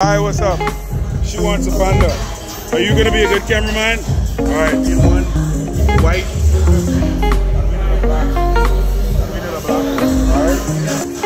Hi, what's up? She wants a panda. Are you gonna be a good cameraman? All right, you one white. All right.